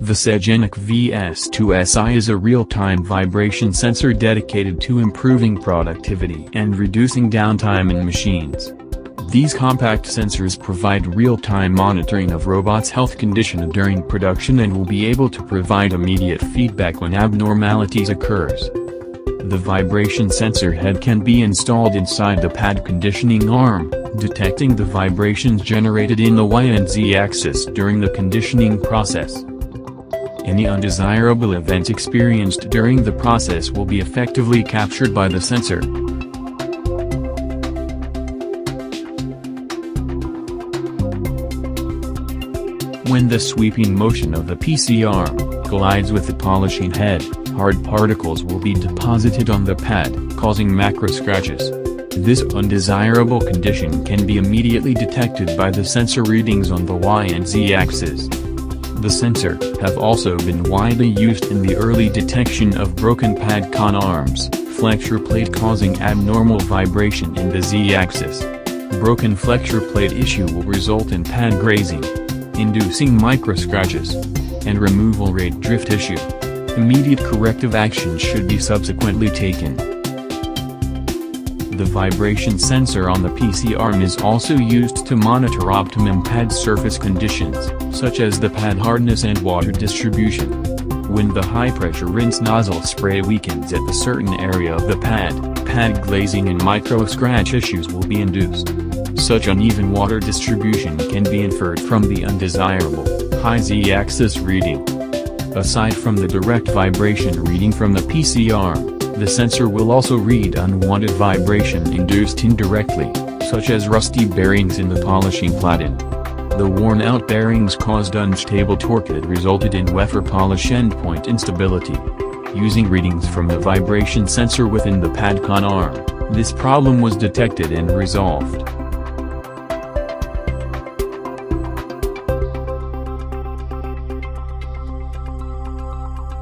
The Segenic VS2SI is a real-time vibration sensor dedicated to improving productivity and reducing downtime in machines. These compact sensors provide real-time monitoring of robots' health condition during production and will be able to provide immediate feedback when abnormalities occurs. The vibration sensor head can be installed inside the pad conditioning arm, detecting the vibrations generated in the Y and Z axis during the conditioning process. Any undesirable events experienced during the process will be effectively captured by the sensor. When the sweeping motion of the PC arm collides with the polishing head, hard particles will be deposited on the pad, causing macro scratches. This undesirable condition can be immediately detected by the sensor readings on the Y and Z axis. The sensor have also been widely used in the early detection of broken pad con arms, flexure plate causing abnormal vibration in the Z-axis. Broken flexure plate issue will result in pad glazing, inducing micro-scratches, and removal rate drift issue. Immediate corrective action should be subsequently taken. The vibration sensor on the PC arm is also used to monitor optimum pad surface conditions, such as the pad hardness and water distribution. When the high-pressure rinse nozzle spray weakens at the certain area of the pad, pad glazing and micro-scratch issues will be induced. Such uneven water distribution can be inferred from the undesirable, high Z-axis reading. Aside from the direct vibration reading from the PC arm, the sensor will also read unwanted vibration induced indirectly, such as rusty bearings in the polishing platen. The worn-out bearings caused unstable torque that resulted in wafer polish endpoint instability. Using readings from the vibration sensor within the PADCON arm, this problem was detected and resolved.